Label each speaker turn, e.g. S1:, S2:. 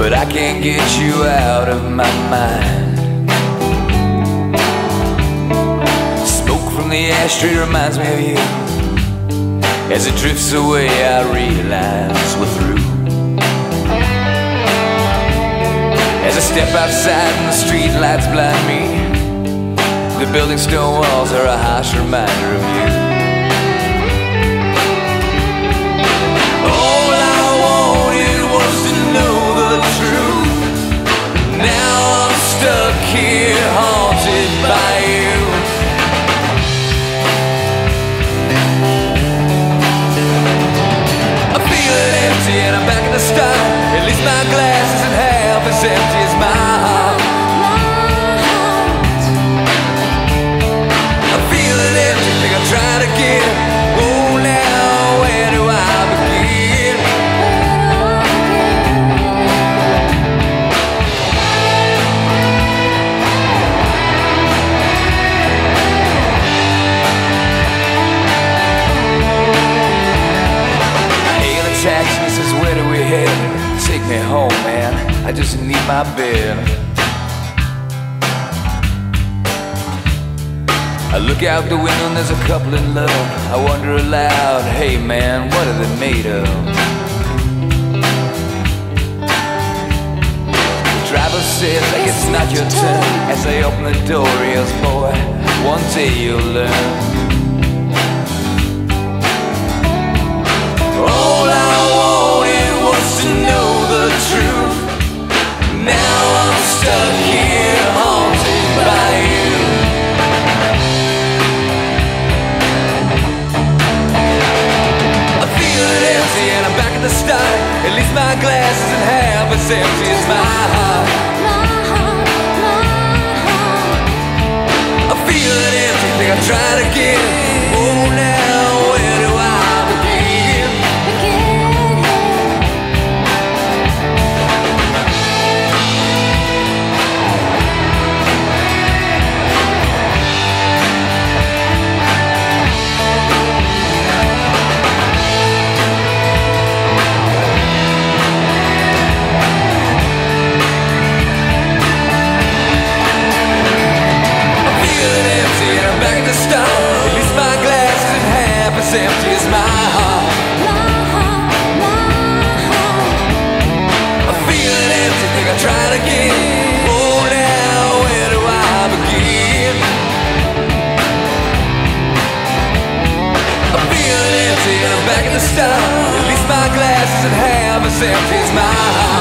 S1: but I can't get you out of my mind. Smoke from the ashtray reminds me of you. As it drifts away, I realize we're through. As I step outside and the street lights blind me, the building stone walls are a harsh reminder of you. My glass isn't half as empty as my heart. I feel empty, think I'm trying to get. Oh, now where do I begin? Hail a taxi, says, Where do we head? Me home, man. I just need my bed. I look out the window and there's a couple in love. I wonder aloud, hey man, what are they made of? The driver says like it's not your turn. As I open the door, he yells, boy, one day you'll learn. At the start. At least my glass isn't half as empty as my heart. I feel empty, think I'm trying to get. And. At least my glass as empty as my heart.